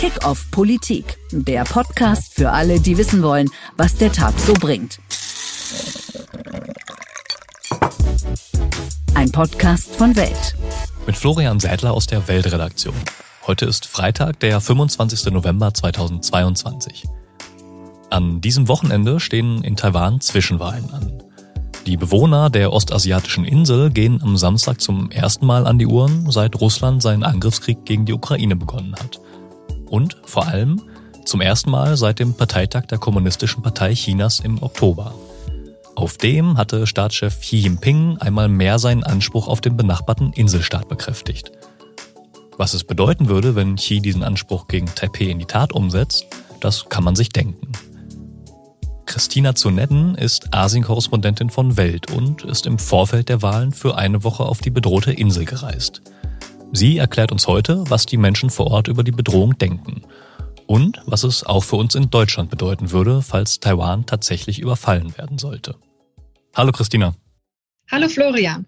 Kick-off Politik, der Podcast für alle, die wissen wollen, was der Tag so bringt. Ein Podcast von Welt. Mit Florian Sädler aus der Weltredaktion. Heute ist Freitag, der 25. November 2022. An diesem Wochenende stehen in Taiwan Zwischenwahlen an. Die Bewohner der ostasiatischen Insel gehen am Samstag zum ersten Mal an die Uhren, seit Russland seinen Angriffskrieg gegen die Ukraine begonnen hat. Und vor allem zum ersten Mal seit dem Parteitag der Kommunistischen Partei Chinas im Oktober. Auf dem hatte Staatschef Xi Jinping einmal mehr seinen Anspruch auf den benachbarten Inselstaat bekräftigt. Was es bedeuten würde, wenn Xi diesen Anspruch gegen Taipei in die Tat umsetzt, das kann man sich denken. Christina Zunetten ist Asien-Korrespondentin von Welt und ist im Vorfeld der Wahlen für eine Woche auf die bedrohte Insel gereist. Sie erklärt uns heute, was die Menschen vor Ort über die Bedrohung denken und was es auch für uns in Deutschland bedeuten würde, falls Taiwan tatsächlich überfallen werden sollte. Hallo Christina. Hallo Florian.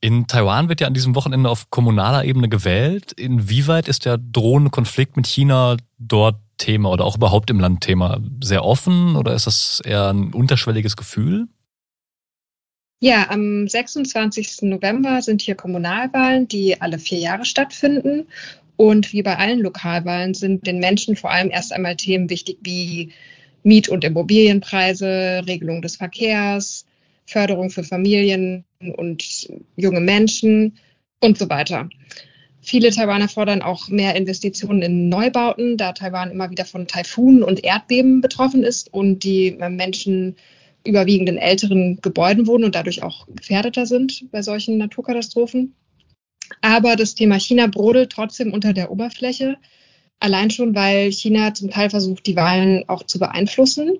In Taiwan wird ja an diesem Wochenende auf kommunaler Ebene gewählt. Inwieweit ist der drohende Konflikt mit China dort Thema oder auch überhaupt im Land Thema? Sehr offen oder ist das eher ein unterschwelliges Gefühl? Ja, am 26. November sind hier Kommunalwahlen, die alle vier Jahre stattfinden. Und wie bei allen Lokalwahlen sind den Menschen vor allem erst einmal Themen wichtig wie Miet- und Immobilienpreise, Regelung des Verkehrs, Förderung für Familien und junge Menschen und so weiter. Viele Taiwaner fordern auch mehr Investitionen in Neubauten, da Taiwan immer wieder von Taifunen und Erdbeben betroffen ist und die Menschen überwiegend in älteren Gebäuden wohnen und dadurch auch gefährdeter sind bei solchen Naturkatastrophen. Aber das Thema China brodelt trotzdem unter der Oberfläche, allein schon, weil China zum Teil versucht, die Wahlen auch zu beeinflussen.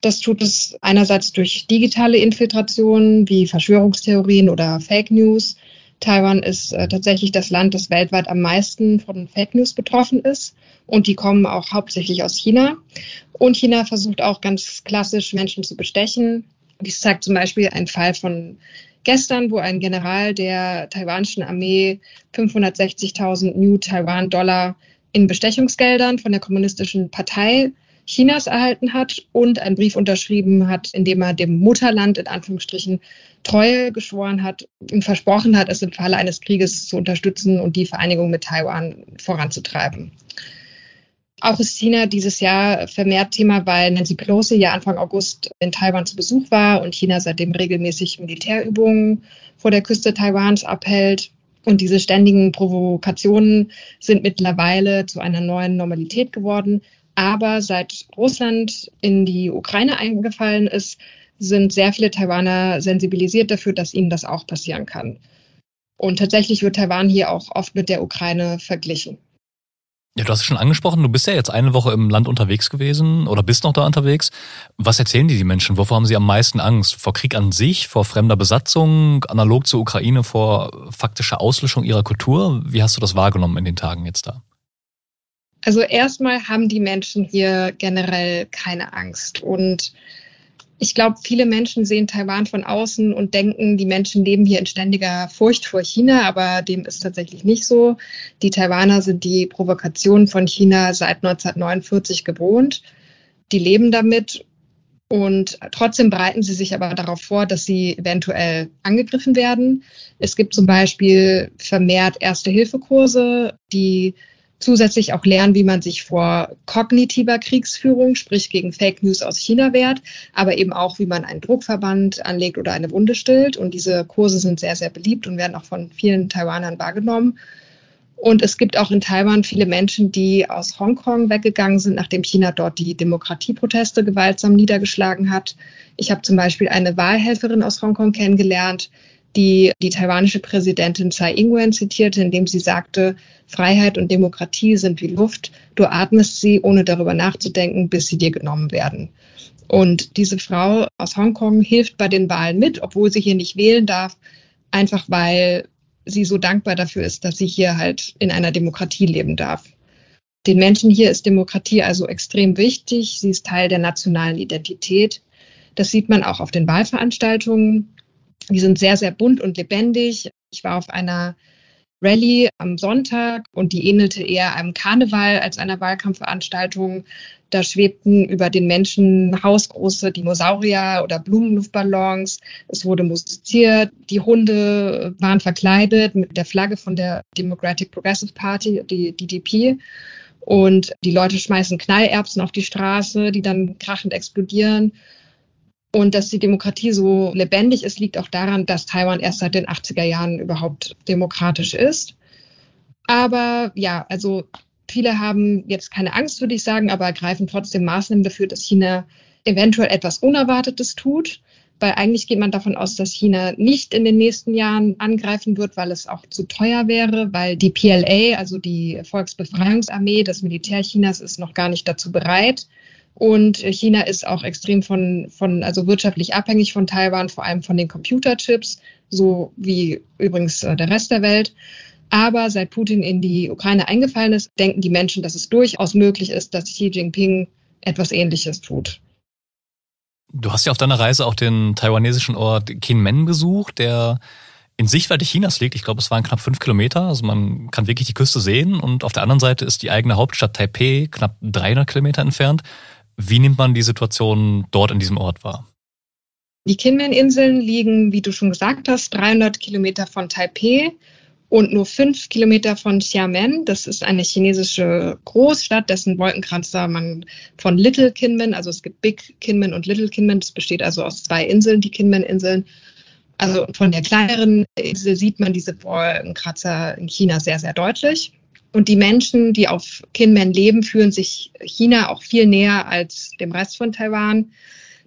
Das tut es einerseits durch digitale Infiltrationen wie Verschwörungstheorien oder Fake News, Taiwan ist äh, tatsächlich das Land, das weltweit am meisten von Fake News betroffen ist. Und die kommen auch hauptsächlich aus China. Und China versucht auch ganz klassisch Menschen zu bestechen. Dies zeigt zum Beispiel ein Fall von gestern, wo ein General der taiwanischen Armee 560.000 New Taiwan Dollar in Bestechungsgeldern von der kommunistischen Partei Chinas erhalten hat und einen Brief unterschrieben hat, in dem er dem Mutterland in Anführungsstrichen Treue geschworen hat und versprochen hat, es im Falle eines Krieges zu unterstützen und die Vereinigung mit Taiwan voranzutreiben. Auch ist China dieses Jahr vermehrt Thema, weil Nancy Pelosi ja Anfang August in Taiwan zu Besuch war und China seitdem regelmäßig Militärübungen vor der Küste Taiwans abhält. Und diese ständigen Provokationen sind mittlerweile zu einer neuen Normalität geworden. Aber seit Russland in die Ukraine eingefallen ist, sind sehr viele Taiwaner sensibilisiert dafür, dass ihnen das auch passieren kann. Und tatsächlich wird Taiwan hier auch oft mit der Ukraine verglichen. Ja, du hast es schon angesprochen, du bist ja jetzt eine Woche im Land unterwegs gewesen oder bist noch da unterwegs. Was erzählen dir die Menschen? Wovor haben sie am meisten Angst? Vor Krieg an sich, vor fremder Besatzung, analog zur Ukraine, vor faktischer Auslöschung ihrer Kultur? Wie hast du das wahrgenommen in den Tagen jetzt da? Also erstmal haben die Menschen hier generell keine Angst. Und ich glaube, viele Menschen sehen Taiwan von außen und denken, die Menschen leben hier in ständiger Furcht vor China, aber dem ist tatsächlich nicht so. Die Taiwaner sind die Provokation von China seit 1949 gewohnt. Die leben damit und trotzdem bereiten sie sich aber darauf vor, dass sie eventuell angegriffen werden. Es gibt zum Beispiel vermehrt Erste-Hilfe-Kurse, die zusätzlich auch lernen, wie man sich vor kognitiver Kriegsführung, sprich gegen Fake News aus China wehrt, aber eben auch, wie man einen Druckverband anlegt oder eine Wunde stillt. Und diese Kurse sind sehr, sehr beliebt und werden auch von vielen Taiwanern wahrgenommen. Und es gibt auch in Taiwan viele Menschen, die aus Hongkong weggegangen sind, nachdem China dort die Demokratieproteste gewaltsam niedergeschlagen hat. Ich habe zum Beispiel eine Wahlhelferin aus Hongkong kennengelernt, die die taiwanische Präsidentin Tsai Ing-wen zitierte, indem sie sagte, Freiheit und Demokratie sind wie Luft, du atmest sie, ohne darüber nachzudenken, bis sie dir genommen werden. Und diese Frau aus Hongkong hilft bei den Wahlen mit, obwohl sie hier nicht wählen darf, einfach weil sie so dankbar dafür ist, dass sie hier halt in einer Demokratie leben darf. Den Menschen hier ist Demokratie also extrem wichtig. Sie ist Teil der nationalen Identität. Das sieht man auch auf den Wahlveranstaltungen. Die sind sehr, sehr bunt und lebendig. Ich war auf einer Rallye am Sonntag und die ähnelte eher einem Karneval als einer Wahlkampfveranstaltung. Da schwebten über den Menschen hausgroße Dinosaurier oder Blumenluftballons. Es wurde musiziert. Die Hunde waren verkleidet mit der Flagge von der Democratic Progressive Party, die DDP. Und die Leute schmeißen Knallerbsen auf die Straße, die dann krachend explodieren. Und dass die Demokratie so lebendig ist, liegt auch daran, dass Taiwan erst seit den 80er Jahren überhaupt demokratisch ist. Aber ja, also viele haben jetzt keine Angst, würde ich sagen, aber ergreifen trotzdem Maßnahmen dafür, dass China eventuell etwas Unerwartetes tut. Weil eigentlich geht man davon aus, dass China nicht in den nächsten Jahren angreifen wird, weil es auch zu teuer wäre, weil die PLA, also die Volksbefreiungsarmee, das Militär Chinas, ist noch gar nicht dazu bereit. Und China ist auch extrem von, von, also wirtschaftlich abhängig von Taiwan, vor allem von den Computerchips, so wie übrigens äh, der Rest der Welt. Aber seit Putin in die Ukraine eingefallen ist, denken die Menschen, dass es durchaus möglich ist, dass Xi Jinping etwas Ähnliches tut. Du hast ja auf deiner Reise auch den taiwanesischen Ort Kinmen besucht, der in Sichtweite Chinas liegt. Ich glaube, es waren knapp fünf Kilometer. Also man kann wirklich die Küste sehen. Und auf der anderen Seite ist die eigene Hauptstadt Taipei knapp 300 Kilometer entfernt. Wie nimmt man die Situation dort in diesem Ort wahr? Die Kinmen-Inseln liegen, wie du schon gesagt hast, 300 Kilometer von Taipei und nur fünf Kilometer von Xiamen. Das ist eine chinesische Großstadt, dessen Wolkenkratzer man von Little Kinmen, also es gibt Big Kinmen und Little Kinmen, das besteht also aus zwei Inseln, die Kinmen-Inseln. Also von der kleineren Insel sieht man diese Wolkenkratzer in China sehr, sehr deutlich. Und die Menschen, die auf Kinmen leben, fühlen sich China auch viel näher als dem Rest von Taiwan.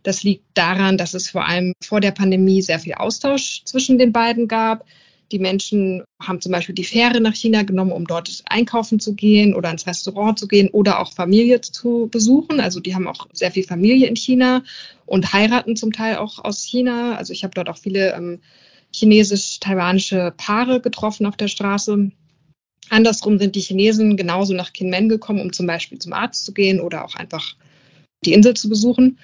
Das liegt daran, dass es vor allem vor der Pandemie sehr viel Austausch zwischen den beiden gab. Die Menschen haben zum Beispiel die Fähre nach China genommen, um dort einkaufen zu gehen oder ins Restaurant zu gehen oder auch Familie zu besuchen. Also die haben auch sehr viel Familie in China und heiraten zum Teil auch aus China. Also ich habe dort auch viele ähm, chinesisch-taiwanische Paare getroffen auf der Straße. Andersrum sind die Chinesen genauso nach Kinmen gekommen, um zum Beispiel zum Arzt zu gehen oder auch einfach die Insel zu besuchen.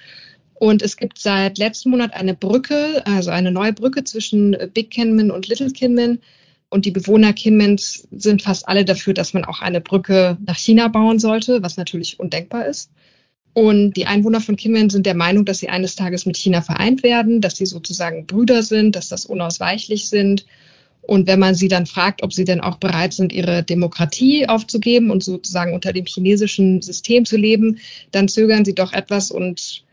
Und es gibt seit letztem Monat eine Brücke, also eine neue Brücke zwischen Big Kinmen und Little Kinmen. Und die Bewohner Kinmens sind fast alle dafür, dass man auch eine Brücke nach China bauen sollte, was natürlich undenkbar ist. Und die Einwohner von Kinmen sind der Meinung, dass sie eines Tages mit China vereint werden, dass sie sozusagen Brüder sind, dass das unausweichlich sind und wenn man sie dann fragt, ob sie denn auch bereit sind, ihre Demokratie aufzugeben und sozusagen unter dem chinesischen System zu leben, dann zögern sie doch etwas und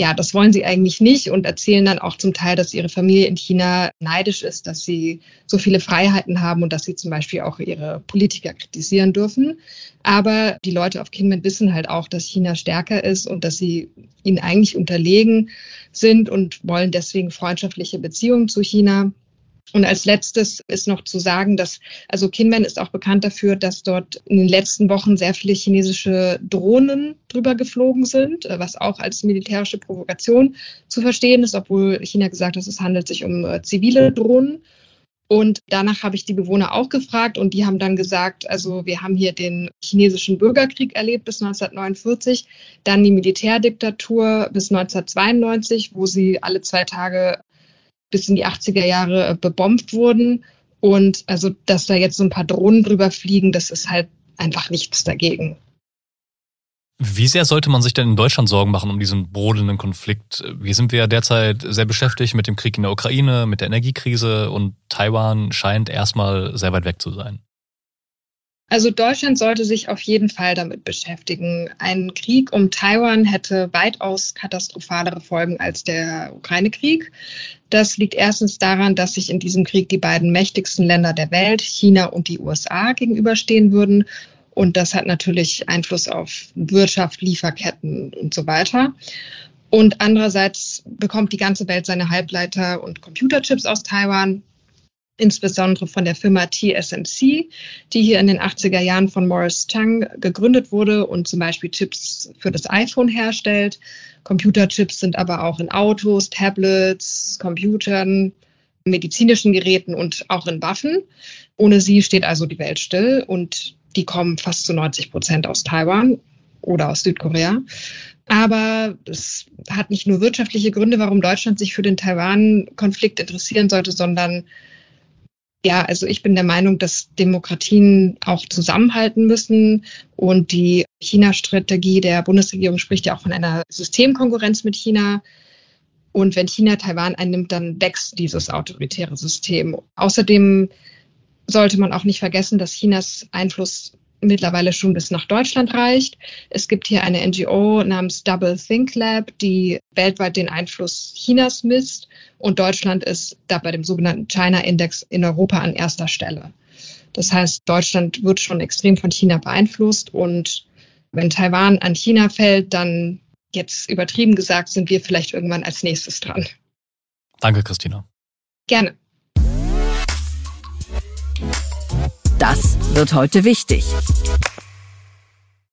ja, das wollen sie eigentlich nicht und erzählen dann auch zum Teil, dass ihre Familie in China neidisch ist, dass sie so viele Freiheiten haben und dass sie zum Beispiel auch ihre Politiker kritisieren dürfen. Aber die Leute auf Kinmen wissen halt auch, dass China stärker ist und dass sie ihnen eigentlich unterlegen sind und wollen deswegen freundschaftliche Beziehungen zu China. Und als letztes ist noch zu sagen, dass, also Kinmen ist auch bekannt dafür, dass dort in den letzten Wochen sehr viele chinesische Drohnen drüber geflogen sind, äh, was auch als militärische Provokation zu verstehen ist, obwohl China gesagt hat, es handelt sich um äh, zivile Drohnen. Und danach habe ich die Bewohner auch gefragt und die haben dann gesagt, also wir haben hier den chinesischen Bürgerkrieg erlebt bis 1949, dann die Militärdiktatur bis 1992, wo sie alle zwei Tage bis in die 80er Jahre äh, bebombt wurden. Und also, dass da jetzt so ein paar Drohnen drüber fliegen, das ist halt einfach nichts dagegen. Wie sehr sollte man sich denn in Deutschland Sorgen machen um diesen brodelnden Konflikt? Wir sind ja derzeit sehr beschäftigt mit dem Krieg in der Ukraine, mit der Energiekrise und Taiwan scheint erstmal sehr weit weg zu sein. Also Deutschland sollte sich auf jeden Fall damit beschäftigen. Ein Krieg um Taiwan hätte weitaus katastrophalere Folgen als der Ukraine-Krieg. Das liegt erstens daran, dass sich in diesem Krieg die beiden mächtigsten Länder der Welt, China und die USA, gegenüberstehen würden. Und das hat natürlich Einfluss auf Wirtschaft, Lieferketten und so weiter. Und andererseits bekommt die ganze Welt seine Halbleiter und Computerchips aus Taiwan insbesondere von der Firma TSMC, die hier in den 80er Jahren von Morris Chang gegründet wurde und zum Beispiel Chips für das iPhone herstellt. Computerchips sind aber auch in Autos, Tablets, Computern, medizinischen Geräten und auch in Waffen. Ohne sie steht also die Welt still und die kommen fast zu 90 Prozent aus Taiwan oder aus Südkorea. Aber es hat nicht nur wirtschaftliche Gründe, warum Deutschland sich für den Taiwan-Konflikt interessieren sollte, sondern Ja, also ich bin der Meinung, dass Demokratien auch zusammenhalten müssen und die China-Strategie der Bundesregierung spricht ja auch von einer Systemkonkurrenz mit China. Und wenn China Taiwan einnimmt, dann wächst dieses autoritäre System. Außerdem sollte man auch nicht vergessen, dass Chinas Einfluss mittlerweile schon bis nach Deutschland reicht. Es gibt hier eine NGO namens Double Think Lab, die weltweit den Einfluss Chinas misst und Deutschland ist da bei dem sogenannten China Index in Europa an erster Stelle. Das heißt, Deutschland wird schon extrem von China beeinflusst und wenn Taiwan an China fällt, dann jetzt übertrieben gesagt, sind wir vielleicht irgendwann als nächstes dran. Danke, Christina. Gerne. Das wird heute wichtig.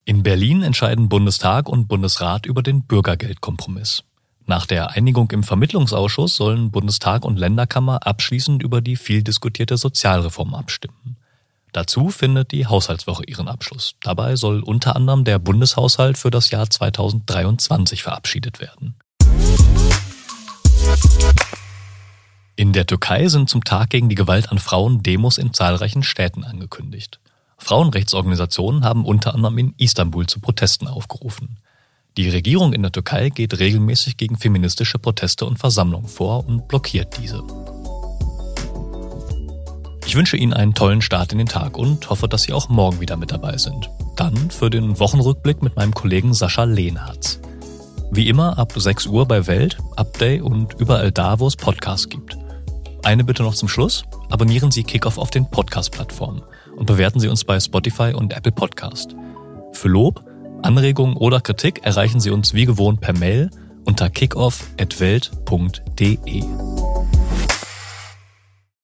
In Berlin entscheiden Bundestag und Bundesrat über den Bürgergeldkompromiss. Nach der Einigung im Vermittlungsausschuss sollen Bundestag und Länderkammer abschließend über die viel diskutierte Sozialreform abstimmen. Dazu findet die Haushaltswoche ihren Abschluss. Dabei soll unter anderem der Bundeshaushalt für das Jahr 2023 verabschiedet werden. In der Türkei sind zum Tag gegen die Gewalt an Frauen Demos in zahlreichen Städten angekündigt. Frauenrechtsorganisationen haben unter anderem in Istanbul zu Protesten aufgerufen. Die Regierung in der Türkei geht regelmäßig gegen feministische Proteste und Versammlungen vor und blockiert diese. Ich wünsche Ihnen einen tollen Start in den Tag und hoffe, dass Sie auch morgen wieder mit dabei sind. Dann für den Wochenrückblick mit meinem Kollegen Sascha Lehnhardt. Wie immer ab 6 Uhr bei Welt, Update und überall da, wo es Podcasts gibt. Eine Bitte noch zum Schluss. Abonnieren Sie Kickoff auf den Podcast-Plattformen und bewerten Sie uns bei Spotify und Apple Podcast. Für Lob, Anregungen oder Kritik erreichen Sie uns wie gewohnt per Mail unter kickoff.welt.de.